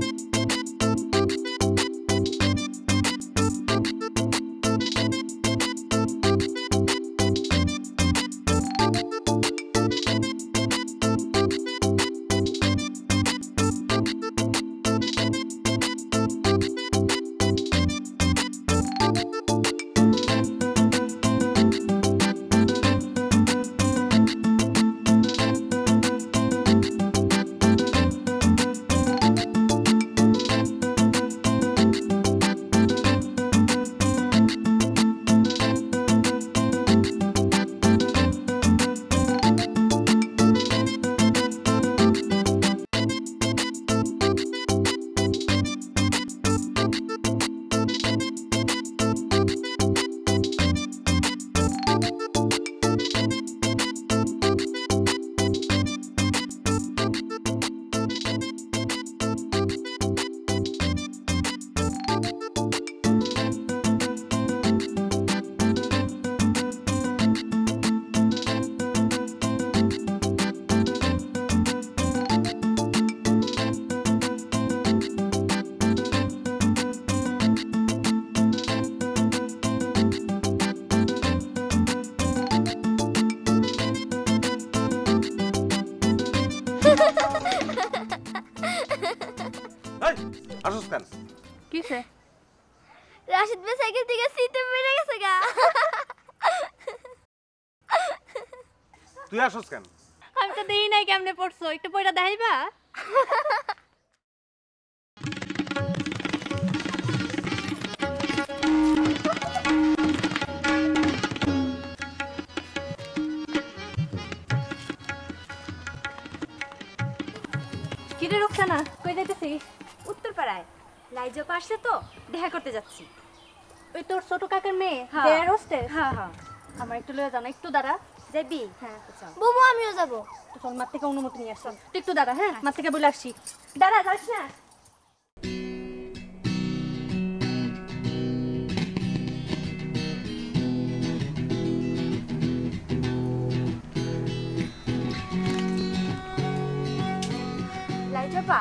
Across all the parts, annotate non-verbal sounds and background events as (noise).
এই তুই আসুস কেন? আমি তো দেই নাই কেমনে পড়ছো একটু পয়টা দেখাইবা? কিরে রুকসানা কই যাইতেছিস? উত্তরপাড়ায়। লাইজো পাশে তো দেখা করতে যাচ্ছি। ওই তোর ছোট কাকার মেয়ে হ্যাঁ। হোস্টেল? হ্যাঁ হ্যাঁ। আমার একটু লয়ে জানা একটু দাঁড়া। যাবি? হ্যাঁ চল বুবু আমিও যাব। চল মার থেকে অনুমতি নিয়ে আসছি তুই একটু দাঁড়া হ্যাঁ? মার থেকে বলে আসছি। দাঁড়া যাস না। লাইজো পা।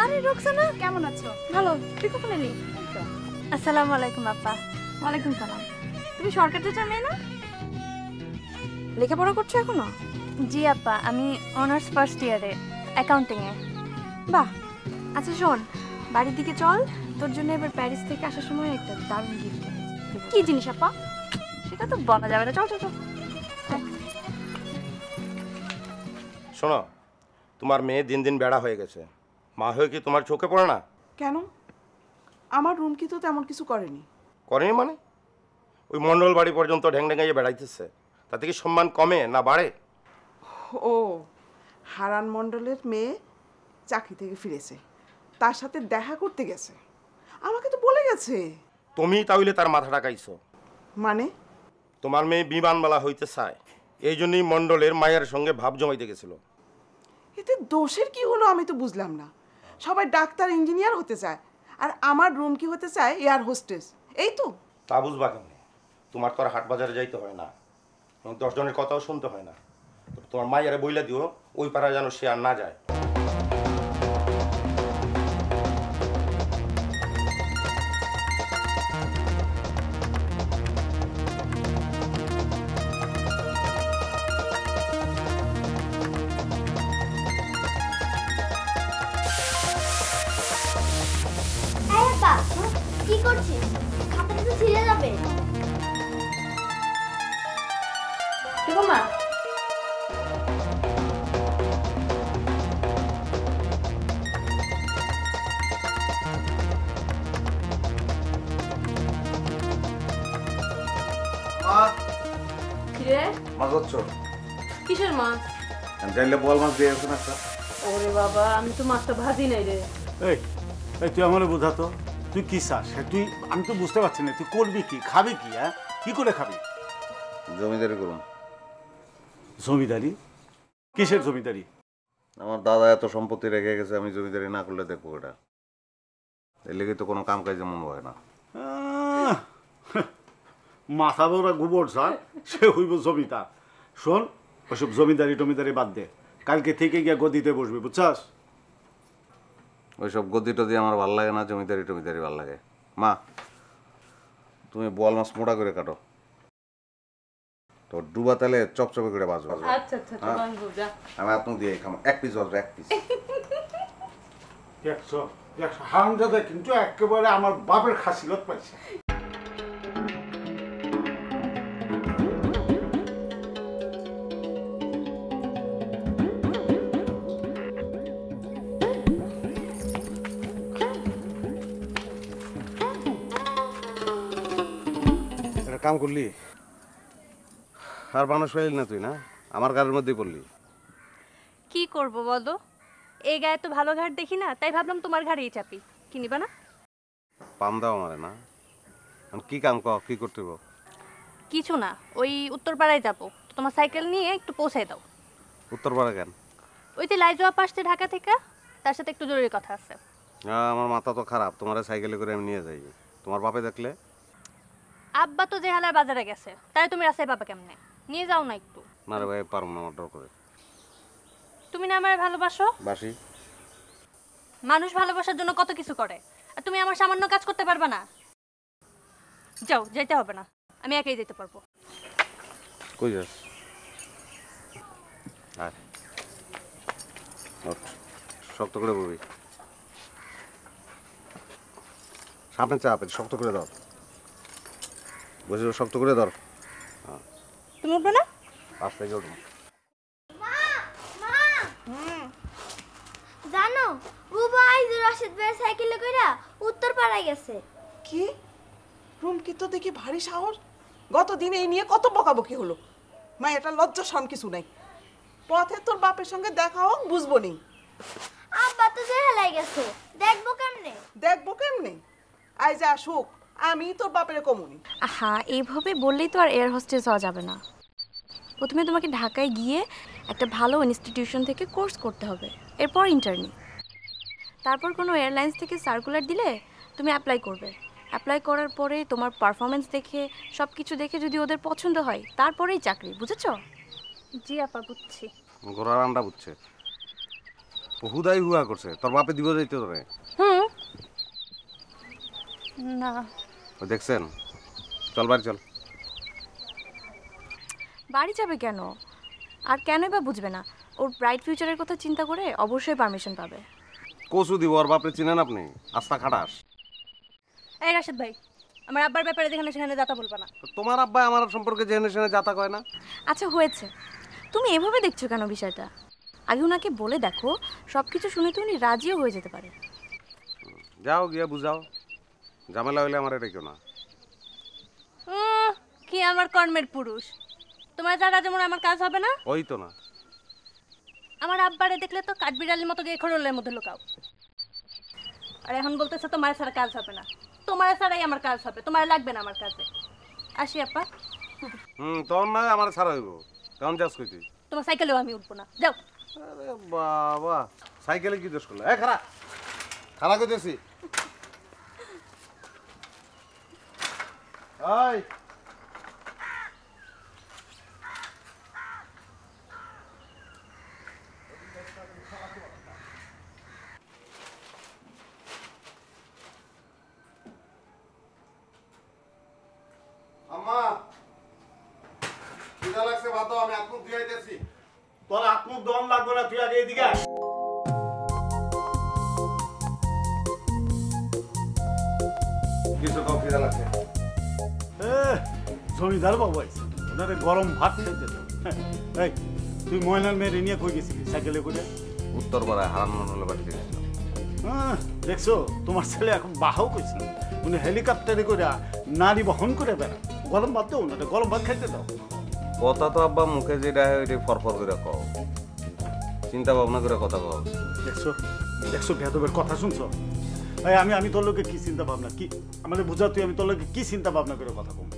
আরে রোকসানা কেমন আছো? ভালো। তুই কখন এলি? আসসালামু আলাইকুম আপা। ওয়ালাইকুম সালাম। তুমি সরকার চাচা মেয়ে না? লেখাপড়া করছ এখনও? জি আপা আমি অনার্স ফার্স্ট ইয়ারে অ্যাকাউন্টিংয়ে বাহ! আচ্ছা শোন বাড়ির দিকে চল। তোর জন্য এবার প্যারিস থেকে আসার সময় একটা দারুণ গিফট কি জিনিস আপা? সেটা তো বলা যাবে না। চল চল চল। শোনো তোমার মেয়ে দিন দিন বেড়া হয়ে গেছে। মা হয়ে কি তোমার চোখে পড়ে না? কেন? আমার রুম কি তো তেমন কিছু করেনি। করেনি মানে? ওই মণ্ডল বাড়ি পর্যন্ত ঢ্যাং ঢ্যাঙ্গাইয়ে বেড়াইতেছে। তাতে কি সম্মান কমে না বাড়ে? ও হারান মণ্ডলের মেয়ে চাকরি থেকে ফিরেছে। তার সাথে দেখা করতে গেছে। আমাকে তো বলে গেছে। তুমি তাহলে তার মাথা টাকাইছো মানে? তোমার মেয়ে বিমানবালা হইতে চায়। এই জন্যই মণ্ডলের মায়ের সঙ্গে ভাব জমাইতে গেছিল। এতে দোষের কি হলো আমি তো বুঝলাম না। সবাই ডাক্তার ইঞ্জিনিয়ার হতে চায়। আর আমার রুম কি হতে চায় এয়ার হোস্টেস। এই তো। তা বুঝবা কেমনে? তোমার তো আর হাট বাজারে যাইতে হয় না। দশজনের কথাও শুনতে হয় না। তোমার মায়ের বইলা দিও, ওই পাড়া যেন সে আর না যায়। চাইলে বল মাছ দিয়ে গেছেন একটা। ওরে বাবা আমি তো মাছটা ভাজি নাই রে। এই এই তুই আমার বোঝা তো তুই কি চাস? হ্যাঁ, তুই আমি তো বুঝতে পারছি না তুই করবি কি খাবি কি হ্যাঁ? কি করে খাবি? জমিদারি করুন। জমিদারি? কিসের জমিদারি? আমার দাদা এত সম্পত্তি রেখে গেছে আমি জমিদারি না করলে দেখব এটা এর লেগে তো কোনো কাম কাজে মন হয় না। আহ, মাথা বড়া গোবর স্যার। সে হইব জমিদার। শোন ওসব জমিদারি টমিদারি বাদ দে। কালকে থেকে গিয়া গদিতে বসবি বুঝছাস? ওইসব গদি টদি আমার ভালো লাগে না জমিদারি টমিদারি ভালো লাগে। মা তুমি বোয়াল মাছ মোটা করে কাটো। তো ডুবা তালে চকচকে করে বাজবো আচ্ছা আচ্ছা আচ্ছা, বাঁধবো, যা। আমি আপনি দিয়ে খাম। এক পিস বাজবো এক পিস দেখছ দেখছ হারামজাদা কিন্তু একেবারে আমার বাপের খাসিলত পাইছে। কাম করলি? আর মানুষ পাইলি না তুই না? আমার গাড়ির মধ্যেই পড়লি। কি করব বলো এই গায়ে তো ভালো ঘাট দেখি না তাই ভাবলাম তোমার ঘাড়েই চাপি। কি নিবা না? পাম দাও আমারে না? এখন কি কাম ক কি করতে হইব? কিছু না ওই উত্তরপাড়ায় যাব। তো তোমার সাইকেল নিয়ে একটু পৌঁছাই দাও। উত্তর পাড়া কেন? ওই যে লাইজোয়া পাশতে ঢাকা থেকে তার সাথে একটু জরুরি কথা আছে। আহ, আমার মাথা তো খারাপ তোমার সাইকেলে করে আমি নিয়ে যাই। তোমার বাপে দেখলে? আব্বা তো জেহালার বাজারে গেছে তাই তুমি রাস্তায় পাবা কেমনে? নিয়ে যাও না একটু। না রে ভাই পারব না আমার ডর করে। তুমি না আমার ভালোবাসো? বাসি। মানুষ ভালোবাসার জন্য কত কিছু করে আর তুমি আমার সামান্য কাজ করতে পারবে না। যাও যেতে হবে না আমি একাই যেতে পারব। কই যাস? ওঠ। শক্ত করে বলবি। সামনে চাপ শক্ত করে ধর বুঝলি শক্ত করে ধর। তুমি উঠবে না? পাঁচ থেকে উঠবো। জানো আইজ রাশেদ ভাইয়ের সাইকেলে কইরা উত্তর পাড়ায় গেছে। কি? রুমকি তো দেখি ভারী সাহস? গত দিনে এই নিয়ে কত বকাবকি হলো। মা এটা লজ্জা সন কিছু নাই। পথে তোর বাপের সঙ্গে দেখা হোক বুঝব নি। আব্বা তো জেহালাই গেছে। দেখব কেমনে? দেখব কেমনে? আই যা আসুক। আমি তোর বাপের কমুনি। আহা এইভাবে বললেই তো আর এয়ার হোস্টেস হওয়া যাবে না। প্রথমে তোমাকে ঢাকায় গিয়ে একটা ভালো ইনস্টিটিউশন থেকে কোর্স করতে হবে এরপর ইন্টারনি তারপর কোনো এয়ারলাইন্স থেকে সার্কুলার দিলে তুমি অ্যাপ্লাই করবে। অ্যাপ্লাই করার পরে তোমার পারফরমেন্স দেখে সব কিছু দেখে যদি ওদের পছন্দ হয় তারপরেই চাকরি বুঝেছ? জি আপা বুঝছি। ঘোড়ার আন্ডা বুঝছে। হুদাই হুয়া করছে তোর বাপে দিব যাইতে তোরে। হুম। না। দেখছেন? চল বাড়ি চল। বাড়ি যাবে কেন? আর কেনই বা বুঝবে না। ওর ব্রাইট ফিউচারের কথা চিন্তা করে অবশ্যই পারমিশন পাবে। কচু দিব ওর বাপরে চিনেন আপনি? আস্তা খাটাস। এই রাশেদ ভাই আমার আব্বার ব্যাপারে যেখানে সেখানে যাতা বলবা না। তোমার আব্বা আমার সম্পর্কে জেনে শুনে যাতা কয় না? আচ্ছা হয়েছে। তুমি এভাবে দেখছ কেন বিষয়টা? আগে ওনাকে বলে দেখো সব কিছু শুনে তো উনি রাজিও হয়ে যেতে পারে। যাও গিয়া বুঝাও। ঝামেলা হইলে আমার রেখো না। কি আমার কর্মের পুরুষ। তোমার যারা যেমন আমার কাজ হবে না? ওই তো না। আমার আব্বারে দেখলে তো কাঠবিড়ালির মতো গিয়ে খড়লের মধ্যে লুকাও। আর এখন বলতেছে তোমার ছাড়া কাজ হবে না। তোমার ছাড়াই আমার কাজ হবে তোমার লাগবে না আমার কাছে আসি আপা। হুম তখন না আমার ছাড়া হইব। তখন যাস কই তুই তোমার সাইকেলেও আমি উঠবো না। যাও। আরে বাবা সাইকেলে কি দোষ করল? এ খারা খারা কইতেছি। এই আম্মা, খিদা লাগছে ভাত, আমি আত্মুখ দিয়ে আইতেছি তোর আত্মক দম লাগবে না তুই আগে এদিকে কিছু কম খিদা লাগছে? জমিদার বাবু আইছে। ওনারে গরম ভাত দাও। (laughs) এই তুই ময়নার মেয়ে নিয়ে কই গেছিলি? সাইকেলে করে? উত্তর পাড়ায় হারান মন্ডলের বাড়িতে হ্যাঁ, দেখছ তোমার ছেলে এখন বাহাও কইছে। উনি হেলিকপ্টারে করে নারী বহন করে বেড়া গরম ভাত দাও না গরম ভাত খাইতে দাও। কথা তো আব্বা মুখে যেটা ওইটাই ফরফর করে কও। চিন্তা ভাবনা করে কথা কও। দেখছ দেখছ ভেদবের কথা শুনছো? আমি আমি তোর লোকে চিন্তা ভাবনা কি? আমাদের বুঝা তুই আমি তোর লোকে কি চিন্তা ভাবনা করে কথা কম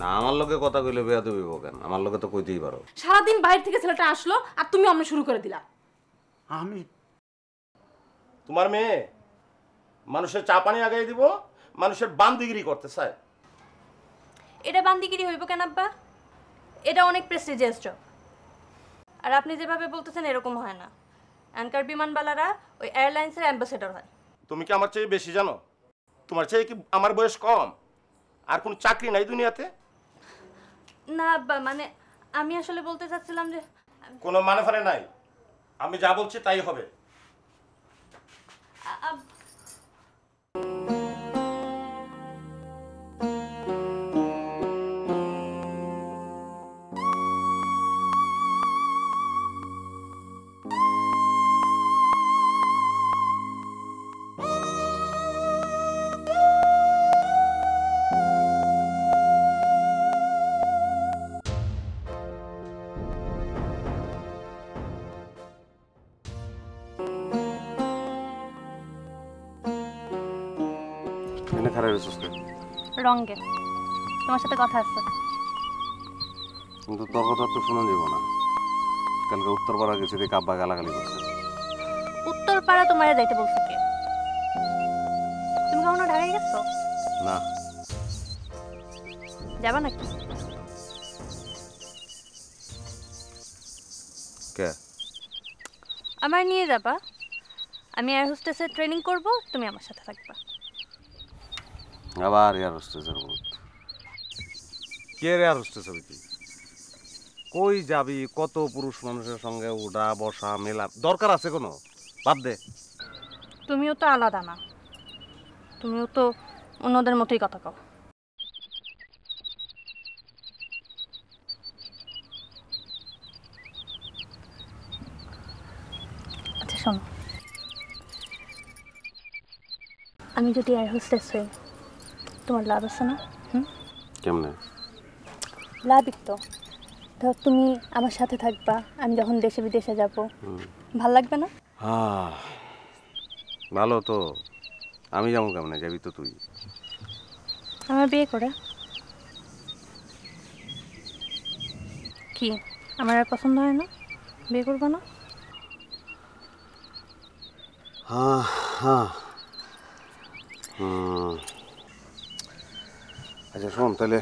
না আমার লোকে কথা কইলে বেয়া দেবি কেন? আমার লোকে তো কইতেই পারো। সারাদিন বাইরে থেকে ছেলেটা আসলো আর তুমি অমনে শুরু করে দিলা। আমি তোমার মেয়ে মানুষের চা পানি আগাই দিব মানুষের বান্দিগিরি করতে চায়। এটা বান্দিগিরি হইব কেন আব্বা? এটা অনেক প্রেস্টিজিয়াস জব আর আপনি যেভাবে বলতেছেন এরকম হয় না। অ্যাঙ্কার বিমানবালারা ওই এয়ারলাইন্সের অ্যাম্বাসেডর হয়। তুমি কি আমার চেয়ে বেশি জানো? তোমার চেয়ে কি আমার বয়স কম? আর কোন চাকরি নাই দুনিয়াতে? না আব্বা মানে আমি আসলে বলতে চাচ্ছিলাম যে কোনো মানে ফানে নাই। আমি যা বলছি তাই হবে। রঙ্গে তোমার সাথে কথা আছে। কিন্তু তোর কথা তো শোনা যাব না। কালকে উত্তরপাড়া গেছি দেখে আব্বা গালাগালি করছে। উত্তর পাড়া তোমার যাইতে বলছো কে? তুমি কখনো ঢাকায় গেছো? না। যাবা নাকি? কে? আমার নিয়ে যাবা। আমি এয়ার হোস্টেসের ট্রেনিং করব তুমি আমার সাথে থাকবা। আবার এয়ার হোস্টেসের ভূত। কে এয়ার হোস্টেস হবি তুই কই যাবি? কত পুরুষ মানুষের সঙ্গে উড়া বসা মেলা দরকার আছে কোনো? বাদ দে। তুমিও তো আলাদা না। তুমিও তো অন্যদের মতোই কথা কও। আচ্ছা শোনো। আমি যদি এয়ার হোস্টেস হই তোমার লাভ আছে না হুম? কেমনে? লাভই তো। ধর তুমি আমার সাথে থাকবা আমি যখন দেশে বিদেশে যাব। ভালো লাগবে না? ভালো তো। আমি যাব কেমনে? যাবি তো তুই। আমার বিয়ে করে। কি? আমার আর পছন্দ হয় না? বিয়ে করব না? হ্যাঁ হ্যাঁ হুম। আচ্ছা শোন তাহলে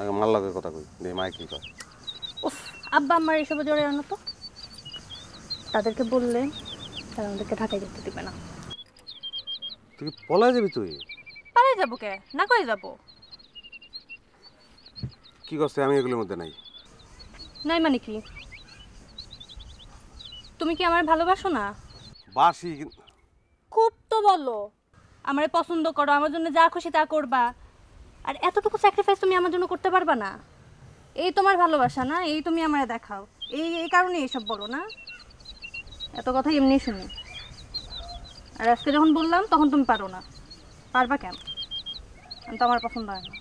আগে মার লাগে কথা কই দে মায় কি কয়। উফ আব্বা আমার এসবে জড়ে আনো তো। তাদেরকে বললে তারা আমাদেরকে ঢাকায় যেতে দিবে না। তুই পলায় যাবি তুই? পারে যাব কে? না করে যাব। কি করছে আমি এগুলোর মধ্যে নাই। নাই মানে কি? তুমি কি আমার ভালোবাসো না? বাসি খুব তো বলো। আমারে পছন্দ করো, আমার জন্য যা খুশি তা করবা। আর এতটুকু স্যাক্রিফাইস তুমি আমার জন্য করতে পারবা না। এই তোমার ভালোবাসা না, এই তুমি আমারে দেখাও। এই এই কারণে এইসব বলো না। এত কথা এমনি শুনি। আর আজকে যখন বললাম, তখন তুমি পারো না। পারবা কেন? তো আমার পছন্দ হয় না।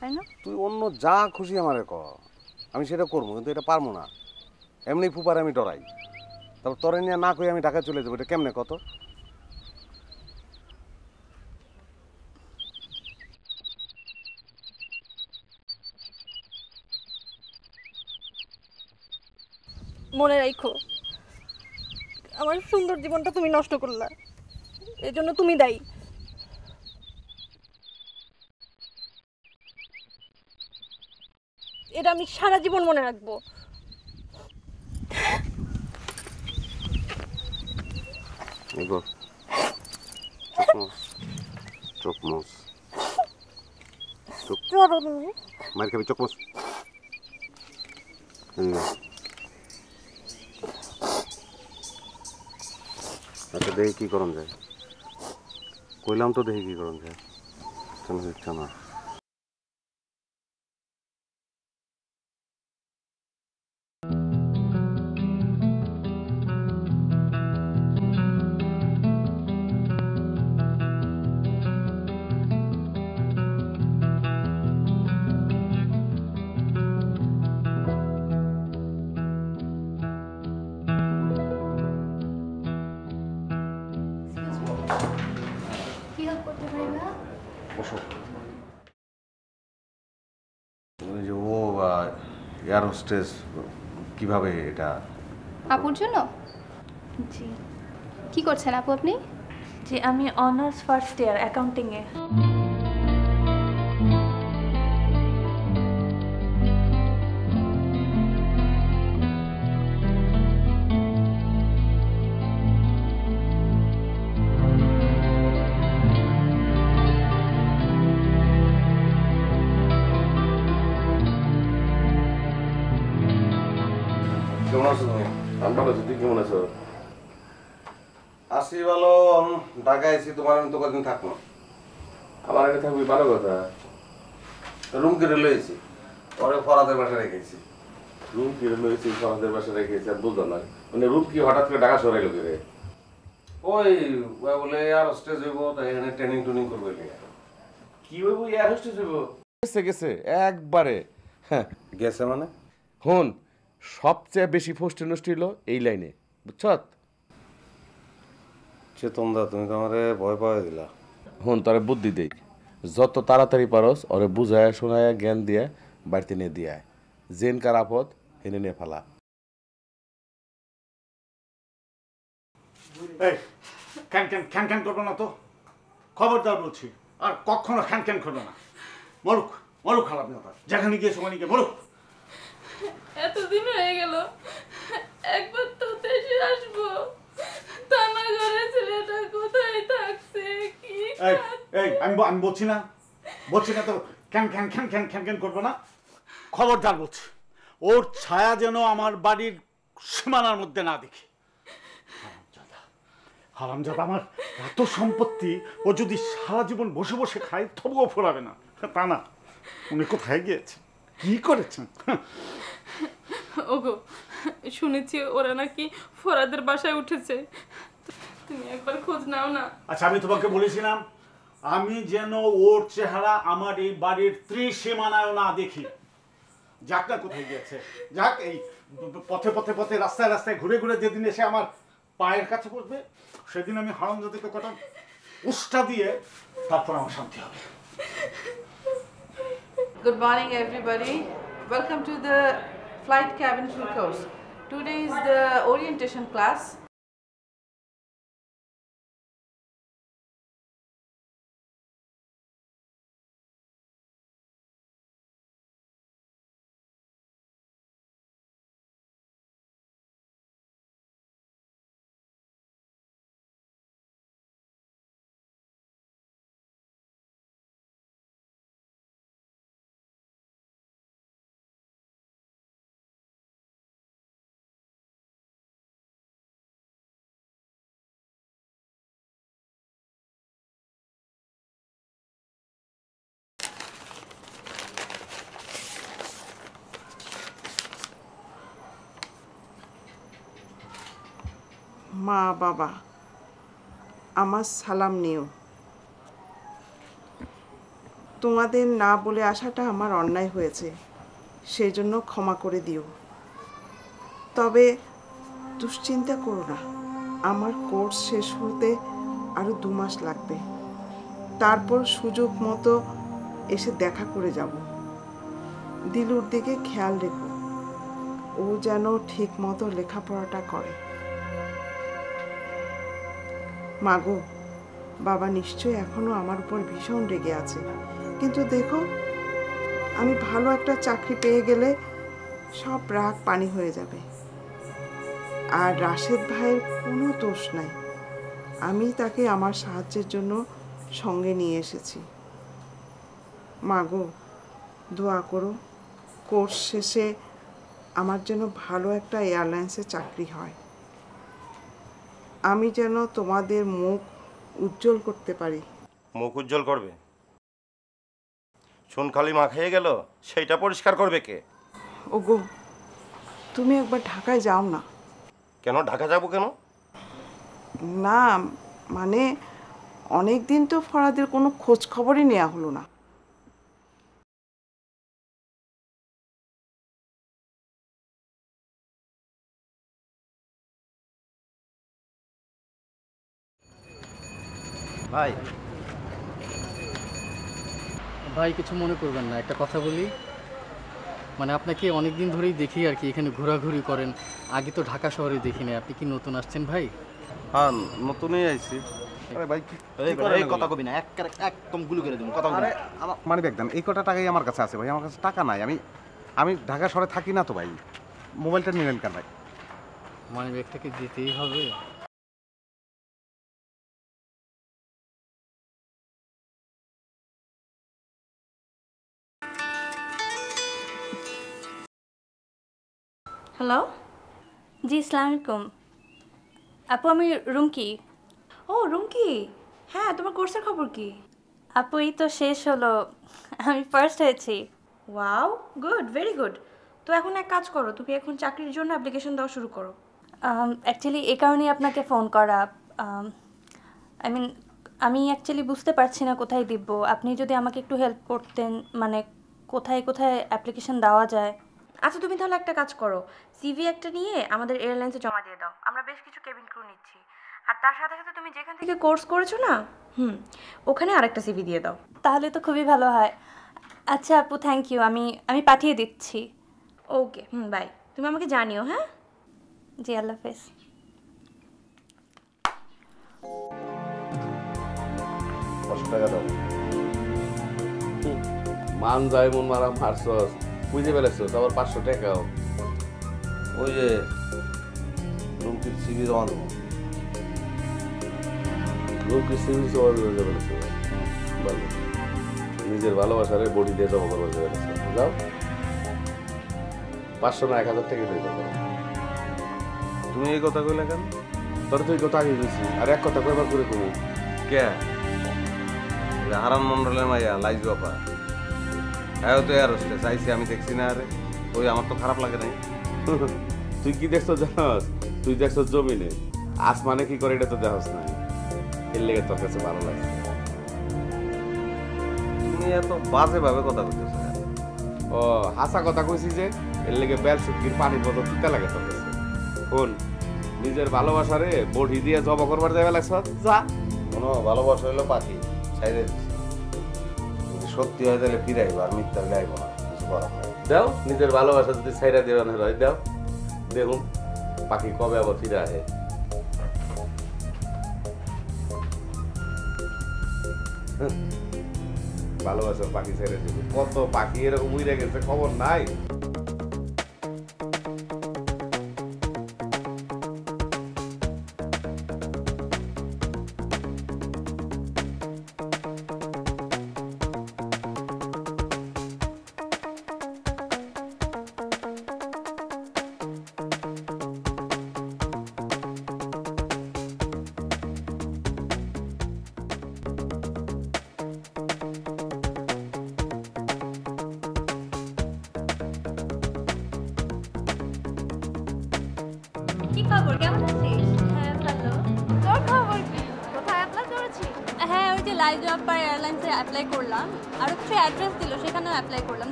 তাই না? তুই অন্য যা খুশি আমারে ক আমি সেটা করব, কিন্তু এটা পারব না। এমনি ফুপারে আমি ডরাই। তারপর তরে নিয়ে না কই আমি ঢাকা চলে যাব, এটা কেমনে কত? মনে রাখো আমার সুন্দর জীবনটা তুমি নষ্ট করলা। এই জন্য তুমি দায়ী। এটা আমি সারা জীবন মনে রাখব। চলো তুমি। মার খাবি চোখ মুছ এদিকে। আচ্ছা দেখি কি করণ যায়। কইলাম তো দেখি কি করণ যায়। চলো ইচ্ছা না? এয়ার হোস্টেস কীভাবে এটা? আপুর জন্য? জি। কি করছেন আপু আপনি? জি আমি অনার্স ফার্স্ট ইয়ার অ্যাকাউন্টিংয়ে কেমন আছো? আসি ভালো ঢাকা আইসি তোমার আমি তো কদিন থাকব? আমার আগে থাকবি ভালো কথা। রুম কিনে লইছি পরে ফরাদের বাসায় রেখেছি রুম কিনে লয়েছি সমাজের বাসায় রেখেছি আর বুঝলাম না। মানে রুম কি হঠাৎ করে ঢাকা সরাইলো কি রে ওই বলে আর স্টেজ হইব তাই এখানে ট্রেনিং টুনিং করবে কি হইব এয়ার হোস্টেস হইব? গেছে গেছে একবারে। হ্যাঁ। গেছে মানে? হন সবচেয়ে বেশি ফষ্টি নষ্টি হলো এই লাইনে বুঝছত চেতন দা তুমি তো আমারে ভয় পাওয়া দিলা। হন তারে বুদ্ধি দেই। যত তাড়াতাড়ি পারস ওরে বুঝায় শোনায় জ্ঞান দিয়ে বাড়িতে নিয়ে দিয়ে। জেন কার আপদ হেনে নিয়ে ফেলা। এই ক্যান ক্যান খ্যান খ্যান করব না তো? খবরদার বলছি আর কখনো খ্যান খ্যান করবে না। মরুক মরুক খারাপ ব্যাপার যেখানে গিয়ে সেখানে গিয়ে মরুক। এতদিন হয়ে গেল। একবার তো দেশে আসব। তা না করে ছেলেটা কোথায় থাকছে? কি এই আমি আমি বলছি না। বলছি না তো ক্যান ক্যান খ্যান খ্যান খ্যান খ্যান করব না। খবরদার বলছি ওর ছায়া যেন আমার বাড়ির সীমানার মধ্যে না দেখি। হারামজাদা হারামজাদা আমার এত সম্পত্তি ও যদি সারা জীবন বসে বসে খায় তবুও ফোরাবে না। তা না উনি কোথায় গিয়েছে কি করেছেন? ওগো শুনেছি ওরা নাকি ফরাদের বাসায় উঠেছে। তুমি একবার খোঁজ নাও না। আচ্ছা আমি তোমাকে বলেছিলাম আমি যেন ওর চেহারা আমার এই বাড়ির ত্রিসীমানায় না দেখি। যাক না কোথায় গিয়েছে। যাক এই পথে পথে পথে রাস্তায় রাস্তায় ঘুরে ঘুরে যেদিন এসে আমার পায়ের কাছে বসবে সেদিন আমি হারামজাদিকে কটা উষ্টা দিয়ে তারপর আমার শান্তি হবে। Good morning, everybody. Welcome to the flight cabin crew course. Today is the orientation class. মা, বাবা, আমার সালাম নিও। তোমাদের না বলে আসাটা আমার অন্যায় হয়েছে সেই জন্য ক্ষমা করে দিও। তবে দুশ্চিন্তা করো না, আমার কোর্স শেষ হতে আরও দু মাস লাগবে। তারপর সুযোগ মতো এসে দেখা করে যাব। দিলুর দিকে খেয়াল রেখো, ও যেন ঠিক মতো লেখাপড়াটা করে। মাগো বাবা নিশ্চয়ই এখনও আমার উপর ভীষণ রেগে আছে। কিন্তু দেখো, আমি ভালো একটা চাকরি পেয়ে গেলে সব রাগ পানি হয়ে যাবে। আর রাশেদ ভাইয়ের কোনো দোষ নাই। আমি তাকে আমার সাহায্যের জন্য সঙ্গে নিয়ে এসেছি। মাগো দোয়া করো, কোর্স শেষে আমার যেন ভালো একটা এয়ারলাইন্সে চাকরি হয়। আমি যেন তোমাদের মুখ উজ্জ্বল করতে পারি। মুখ উজ্জ্বল করবে? চুন খালি মা খেয়ে গেল সেইটা পরিষ্কার করবে কে? ওগো তুমি একবার ঢাকায় যাও না। কেন ঢাকা যাব কেন? না মানে অনেক দিন তো ফরাদের কোনো খোঁজ খবরই নেওয়া হলো না। ভাই। ভাই কিছু মনে করবেন না একটা কথা বলি। মানে আপনাকে অনেক দিন ধরেই দেখি আর কি এখানে ঘোরাঘুরি করেন। আগে তো ঢাকা শহরে দেখিনি আপনি কি নতুন আসছেন ভাই? হ্যাঁ নতুনই আইছি। আরে ভাই কি এই? কথা কবি না এক একদম গুলি করে দেবো কথা আরে আমার মানে দেখবেন এই কটা টাকাই আমার কাছে আছে ভাই আমার কাছে টাকা নাই। আমি আমি ঢাকা শহরে থাকি না তো ভাই মোবাইলটা নিলেন কেন ভাই? মানে ব্যাগটাকে দিতেই হবে। হ্যালো জি ইসলাম আলাইকুম আপু আমি রুমকি। ও রুমকি? হ্যাঁ তোমার কোর্সের খবর কি? আপু এই তো শেষ হলো। আমি ফার্স্ট হয়েছি। ওয়াও গুড ভেরি গুড তো এখন এক কাজ করো তুমি এখন চাকরির জন্য অ্যাপ্লিকেশন দেওয়া শুরু করো। অ্যাকচুয়ালি এই কারণেই আপনাকে ফোন করা। আই মিন আমি অ্যাকচুয়ালি বুঝতে পারছি না কোথায় দিব। আপনি যদি আমাকে একটু হেল্প করতেন মানে কোথায় কোথায় অ্যাপ্লিকেশন দেওয়া যায়? আচ্ছা তুমি তাহলে একটা কাজ করো। সিভি একটা নিয়ে আমাদের এয়ারলাইন্সে জমা দিয়ে দাও। আমরা বেশ কিছু কেবিন ক্রু নিচ্ছি। আর তার সাথে সাথে তুমি যেখান থেকে কোর্স করেছ না হুম ওখানে আরেকটা সিভি দিয়ে দাও। তাহলে তো খুবই ভালো হয়। আচ্ছা আপু থ্যাংক ইউ আমি আমি পাঠিয়ে দিচ্ছি। ওকে হুম বাই তুমি আমাকে জানিও হ্যাঁ? জি আল্লাহ হাফেজ। মান যায় মন মারা মারছস। বুঝে ফেলেছস আবার পাঁচশো টাকাও ওই যে রুমকির সিবি জমা দেবো রুমকির সিবি জমা দেবে ফেলেছো ভালো। নিজের ভালোবাসারে বডি দিয়ে জমা করব ফেলেছো যাও পাঁচশো না এক হাজার টাকা দিয়ে দেবো তুমি এই কথা কইলে কেন? তোর তো এই কথা আগে গেছি আর এক কথা কয়বার করে তুমি। কে? হারান মন্ডলের মাইয়া, লাইজু আপা। হ্যাঁ তো আর হচ্ছে চাইছি, আমি দেখছি না আরে। ওই আমার তো খারাপ লাগে নাই। (laughs) তুই কি দেখছ জানাস? তুই দেখছ জমিনে। আসমানে কি করে এটা তো দেখাস না। এর লেগে তোর কাছে ভালো লাগছে তুমি এত বাজে ভাবে কথা বলতেছো কেন? ও, হাসা কথা কইছি যে, এর লেগে বেল শুকির পানির মতো দিতে লাগে তোর কাছে। কোন নিজের ভালোবাসারে বডি দিয়ে জবা করবার যাবে লাগছ যা। কোনো ভালোবাসা হইল পাখি যদি সত্যি হয় তাহলে ফিরাইবো, আর মিথ্যা হলে আইবো না, কিছু করার নাই। দাও, নিজের ভালোবাসা যদি ছাইরা দেওয়ানোর হয়, দাও। দেখুন, পাখি কবে আবার ফিরে আসে। ভালোবাসার পাখি ছেড়ে দেবে। কত পাখি এরকম উইরে গেছে, খবর নাই।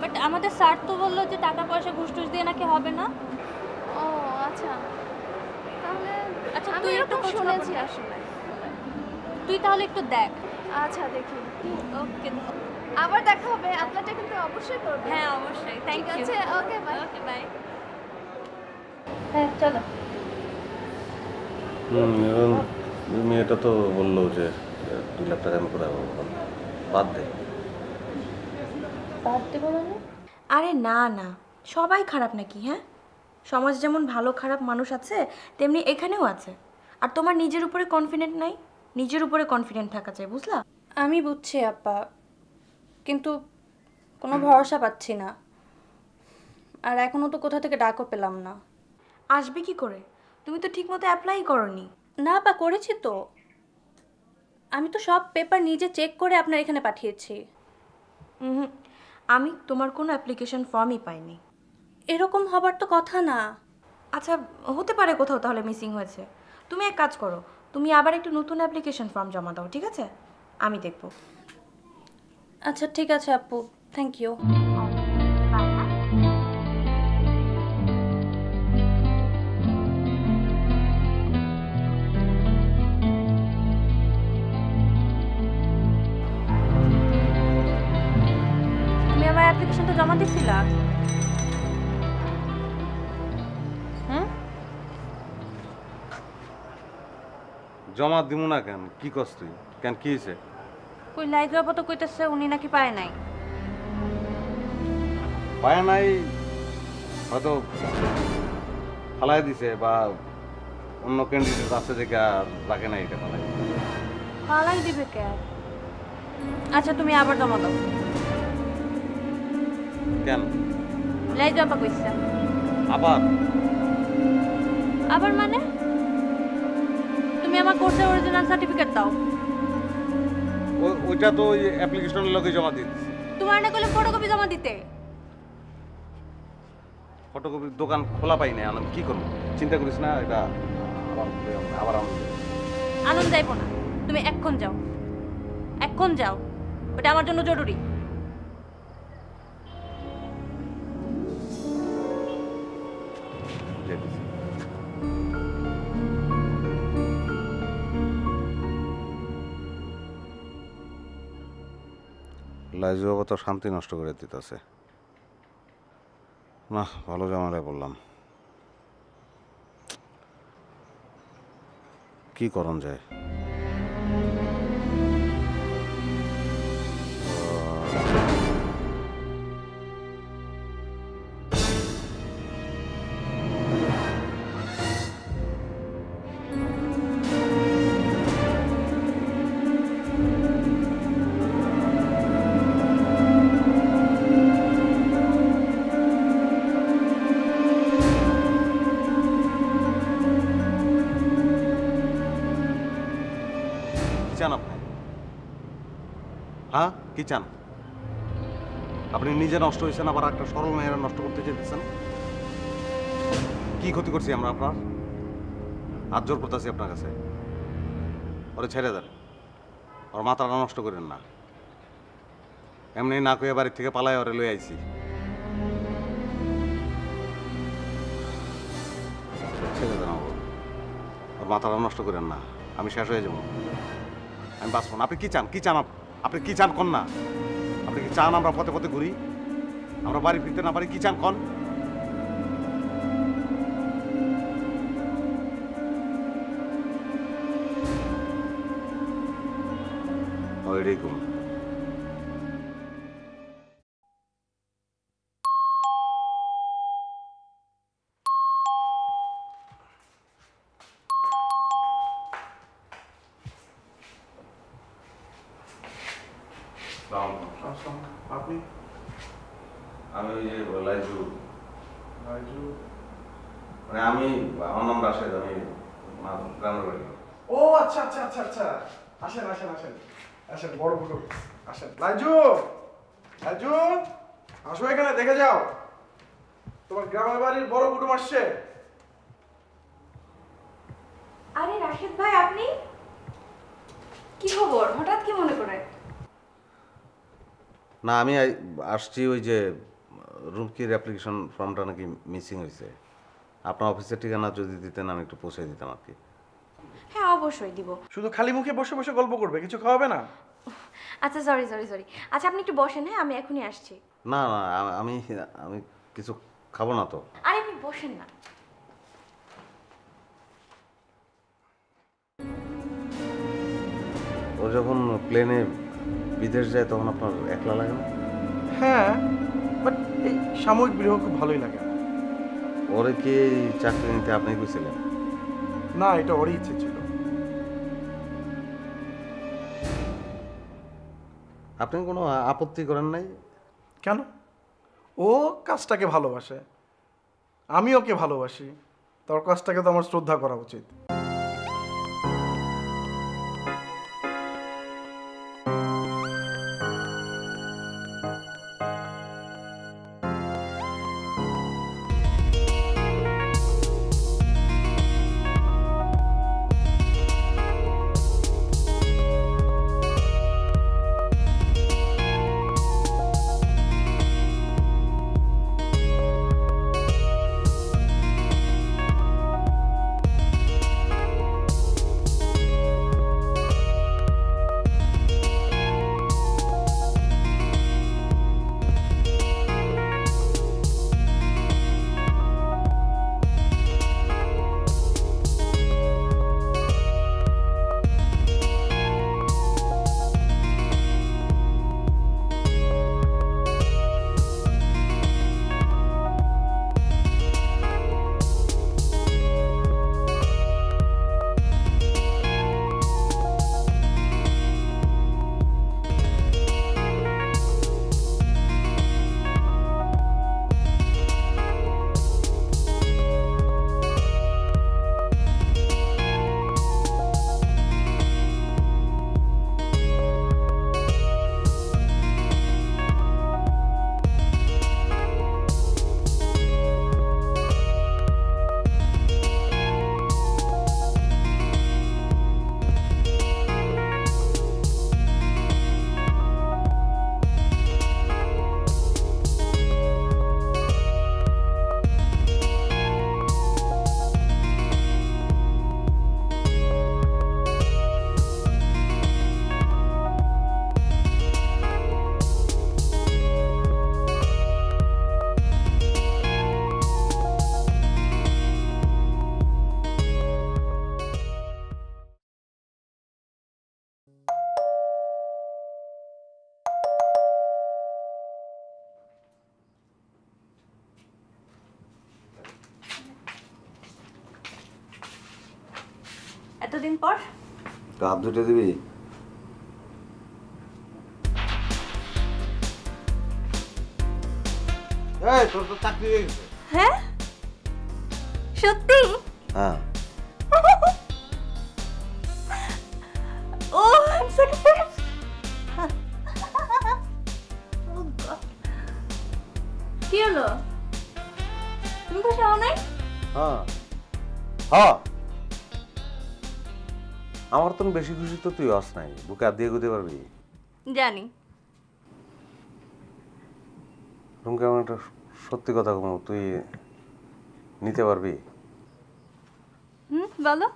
বাট আমাদের স্যার তো বলল যে টাকা পয়সা ঘুষ টুস দিয়ে নাকি হবে না। ও আচ্ছা। তাহলে আচ্ছা, আমি তুই একটু শুনেছি আসলে। তুই তাহলে একটু দেখ। আচ্ছা দেখি। ওকে আবার দেখা হবে। অ্যাপ্লাইটা কিন্তু অবশ্যই করবে হ্যাঁ অবশ্যই। থ্যাংক ইউ আছে? ওকে বাই ওকে বাই হ্যাঁ চলো। হুম মেয়েটা তো বলল যে দুই লাখ টাকা আমি পাবো বাদ দে। বাদ দেবো মানে আরে না না। সবাই খারাপ নাকি হ্যাঁ? সমাজ যেমন ভালো খারাপ মানুষ আছে তেমনি এখানেও আছে। আর তোমার নিজের উপরে কনফিডেন্ট নাই? নিজের উপরে কনফিডেন্ট থাকা চাই বুঝলা? আমি বুঝছি আপা কিন্তু কোনো ভরসা পাচ্ছি না। আর এখনও তো কোথা থেকে ডাকও পেলাম না। আসবে কি করে? তুমি তো ঠিকমতো অ্যাপ্লাই করনি। না বা করেছি তো। আমি তো সব পেপার নিজে চেক করে আপনার এখানে পাঠিয়েছি। হুম। আমি তোমার কোনো অ্যাপ্লিকেশন ফর্মই পাইনি। এরকম হবার তো কথা না। আচ্ছা হতে পারে কোথাও তাহলে মিসিং হয়েছে। তুমি এক কাজ করো তুমি আবার একটু নতুন অ্যাপ্লিকেশন ফর্ম জমা দাও ঠিক আছে? আমি দেখব। আচ্ছা ঠিক আছে আপু। থ্যাংক ইউ জমা দিছিলা জমা দিব না কেন? কি কস তুই? কেন কি হয়েছে কই লাইক বাবা তো কইতেছে উনি নাকি পায় নাই। পায় নাই হয়তো ফালাই দিছে বা অন্য ক্যান্ডিডেট আছে দেখে আর রাখে নাই এটা মানে পালাই দিবে কে? আচ্ছা তুমি আবার জমা দাও। কেন? লাই জমা কইছা আবার? আবার মানে? তুমি আমার কোর্সের অরিজিনাল সার্টিফিকেট দাও। ওই- ওইটা তো ওই অ্যাপ্লিকেশনের লগে জমা দিন তোমার না করলে ফটোকপি জমা দিতে। ফটোকপির দোকান খোলা পাই না আমি কি করব? চিন্তা করিস না এটা আবার আমি আনন্দ যাইবো না। তুমি এক্ষণ যাও। এক্ষণ যাও। ওটা আমার জন্য জরুরি। লাইজু বাবা তো শান্তি নষ্ট করে দিতেছে। না ভালো জামালায় বললাম। কি করণ যায়? কি চান? আপনি নিজে নষ্ট হয়েছেন, আবার একটা সরল মেয়েরা নষ্ট করতে চেয়েছেন কি ক্ষতি করছি আমরা আপনার? হাত জোর করতেছি আপনার কাছে। ওরে ছেড়ে দেন। ওর মাথাটা নষ্ট করেন না। এমনি না কয়ে বাড়ির থেকে পালায় ওরে লই আইছি। ছেড়ে দেন ওর। মাথাটা নষ্ট করেন না। আমি শেষ হয়ে যাব। আমি বাঁচবো না। আপনি কি চান? কি চান আপ- আপনি কি চান কন না? আপনি কি চান আমরা পথে পথে ঘুরি? আমরা বাড়ি ফিরতে না পারি, কি চান কন? ও এটাই করুন না আমি আসছি ওই যে রুমকির অ্যাপ্লিকেশন ফর্মটা নাকি মিসিং হয়েছে আপনার অফিসের ঠিকানা যদি দিতেন আমি একটু পৌঁছে দিতাম আর কি। হ্যাঁ অবশ্যই দিব। শুধু খালি মুখে বসে বসে গল্প করবে কিছু খাওয়াবে না? আচ্ছা সরি সরি সরি আচ্ছা আপনি একটু বসেন হ্যাঁ আমি এখনই আসছি। না না আমি আমি কিছু খাব না তো। আরে আপনি বসেন না। ও যখন প্লেনে বিদেশ যায় তখন আপনার একলা লাগে না? হ্যাঁ বাট এই সাময়িক বিরহ খুব ভালোই লাগে। ওরে কি চাকরি নিতে আপনি গেছিলেন? না এটা ওরই ইচ্ছে ছিল। আপনি কোনো আপত্তি করেন নাই? কেন? ও কাজটাকে ভালোবাসে। আমি ওকে ভালোবাসি। তোর কাজটাকে তো আমার শ্রদ্ধা করা উচিত। হাত দুটো দিবি? এই তোর তো চাকরি হয়ে গেছে। হ্যাঁ? সত্যি? হ্যাঁ। ও. Oh কি হলো? তুমি খুশি হও নাই? হ্যাঁ। হ্যাঁ। আমার বেশি খুশি তো তুই আস নাই। বুকে হাত দিয়ে গুতে পারবি? জানি। রুমকে আমার একটা সত্যি কথা কম তুই নিতে পারবি? হুম বলো।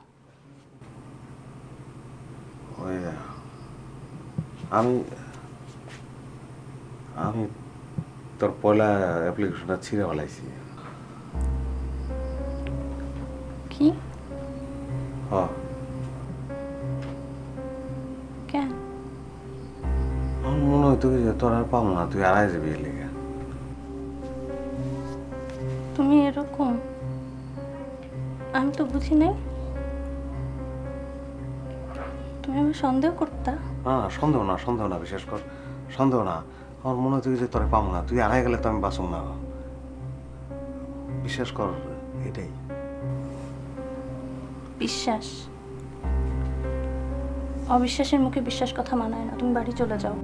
ওই আমি আমি তোর পয়লা অ্যাপ্লিকেশনটা ছিঁড়ে ফেলাইছি। তোর আর পাবো না তুই আড়াই যাবি লেগে। তুমি এরকম? আমি তো বুঝি নাই। তুমি আমার সন্দেহ করতা? না না সন্দেহ না সন্দেহ না বিশেষ কর। সন্দেহ না আমার মনে হতো যে তোরে পাবো না তুই আড়াই গেলে তো আমি বাঁচব না। বিশ্বাস কর এটাই। বিশ্বাস? অবিশ্বাসের মুখে বিশ্বাস কথা মানায় না তুমি বাড়ি চলে যাও।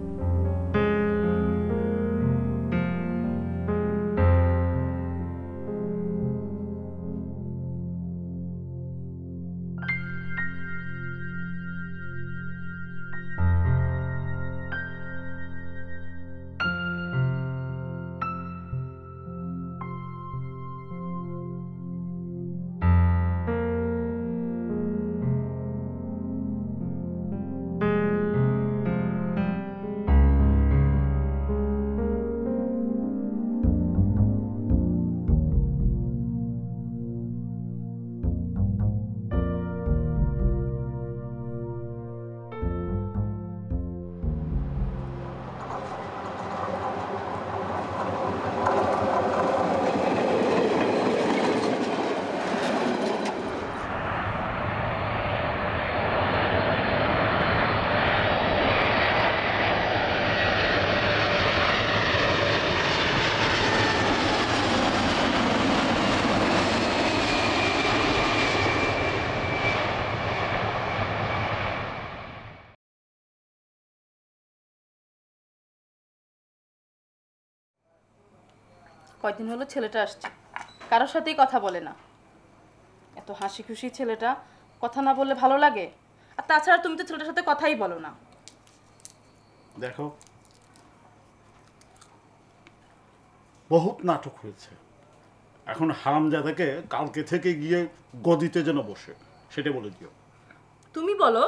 কয়দিন হলো ছেলেটা আসছে। কারোর সাথেই কথা বলে না। এত হাসি খুশি ছেলেটা কথা না বললে ভালো লাগে? আর তাছাড়া তুমি তো ছেলেটার সাথে কথাই বলো না। দেখো বহুত নাটক হয়েছে। এখন হারামজাদাকে কালকে থেকে গিয়ে গদিতে যেন বসে সেটা বলে দিও। তুমি বলো।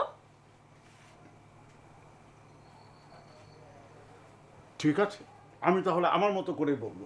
ঠিক আছে আমি তাহলে আমার মতো করে বলব।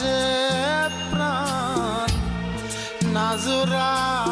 বাতাসে প্রাণ নাজুরায়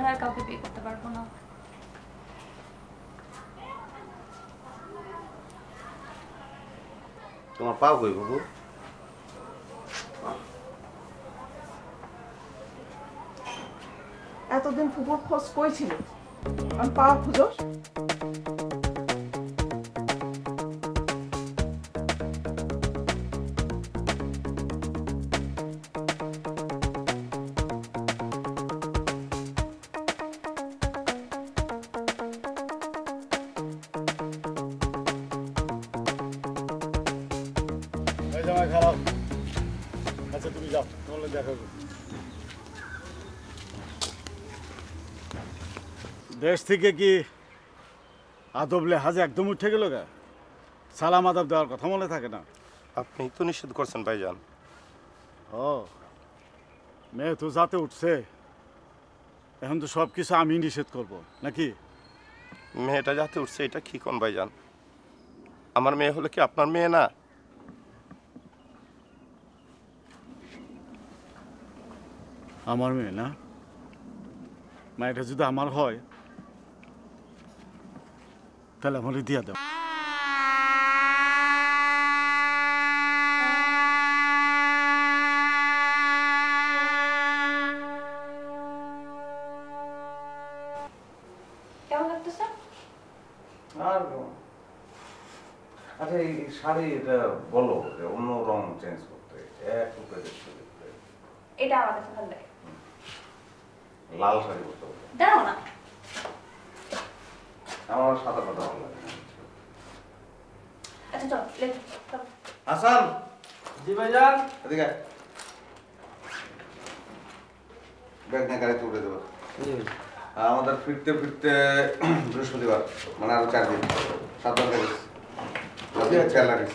ছাড়া আর কাউকে বিয়ে করতে পারব না। তোমার পাও কই বাবু? এতদিন ফুপুর খোঁজ কই ছিল? আমি পাও খুঁজোস? দেশ থেকে কি আদব লেহাজে একদম উঠে গেল গা? সালাম আদব দেওয়ার কথা মনে থাকে না? আপনি তো নিষেধ করছেন ভাইজান। ও মেয়ে তো যাতে উঠছে। এখন তো সব কিছু আমি নিষেধ করব নাকি? মেয়েটা যাতে উঠছে এটা কি কোন ভাইজান? আমার মেয়ে হলে কি আপনার মেয়ে না? আমার মেয়ে না? মা এটা যদি আমার হয় তাহলে আমার দিয়া দাও। কেমন লাগতেছে? আর আচ্ছা এই শাড়ি এটা বলো যে অন্য রং চেঞ্জ করতে এক টুকরে দেখতে দেখতে এটা আমার কাছে ভালো লাগে লাল শাড়ি করতে হবে। দাঁড়াও না। আমার সাদা সাদা ভালো লাগে আচ্ছা চল লেট চল। হাসান জি ভাইজান। এদিকে। ব্যাগ নিয়ে গাড়িতে উঠে দেবো। আমাদের ফিরতে ফিরতে বৃহস্পতিবার মানে আরও চার দিন। সাত দিন লাগিস সাত দিন চার লাগিস